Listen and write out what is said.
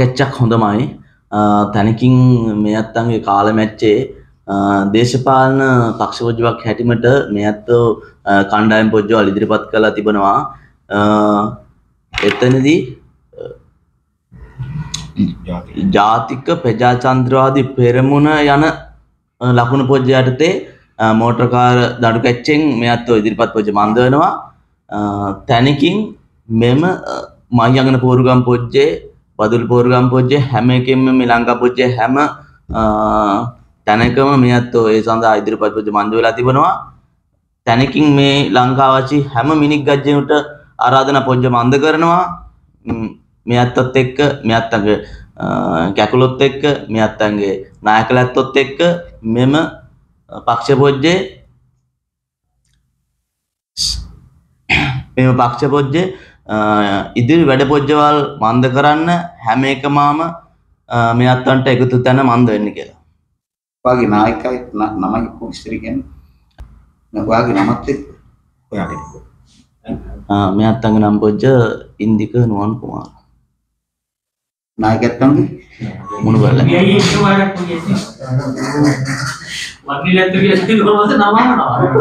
ගැච්චක් හොඳමයි. තැනකින් මේ අත්තන්ගේ කාල මැච්චේ දේශපාලන පක්ෂපොජ්ජවක් හැටිමට මේ ඇත්තෝ කණ්ඩායම් පොජ්ජවල් ඉදිරිපත් කලා තිබෙනවා. එතනදී ජාතික. ප්‍රජාචන්ත්‍රවාදී පෙරමුණ යන ලකුණු පොජ්ජ යටතේ මෝටරකාර දඩු කැච්චෙන් මේ අත්තෝ ඉදිරිපත් පොජ්ජ මන්ද වෙනවා. තැනකින් මෙම මහියගන පෝරුගම් පොජ්ජේ බදුල් පෝරුගම් පොජ්ජේ හැම එකෙන්ම මේ ලංකා පොජ්ජේ හැම තැනකම මේ අත්තෝ ඒ සඳහා ඉදිරිපත් පොජ්ජ මන්ද වෙලා තිබෙනවා. තැනකින් මේ ලංකාවචි හැම මිනික් ගජ්ජනට ආරාධන පොජ්ජ මන්ද කරනවා. මේ අත්තත් එක්ක මේ අත්තගේ කැකුලොත් එක්ක මේ අත්තන්ගේ නායකලැත්තොත් එක්ක මෙම පක්ෂ පොජ්ජේ මෙම පක්ෂ පොජ්ජේ ඉදිරි වැඩ පොජ්ජවල් මන්ද කරන්න හැම එකමාම මේ අත්තන්ට එකතු තැන මන්ද වෙන්න කියලා. ඔයාගේ නායකයෙක් නමයි කොහොමද කියන්නේ? ඔයාගේ නමත් එක්ක ඔයාගේ මේ අත්තන්ගේ නම් පොජ්ජ ඉන්දික නුවන් කුමාර. නායකත්වයේ මුණුබල්ල. වර්ණිලත්තු කියලා කොහොමද නම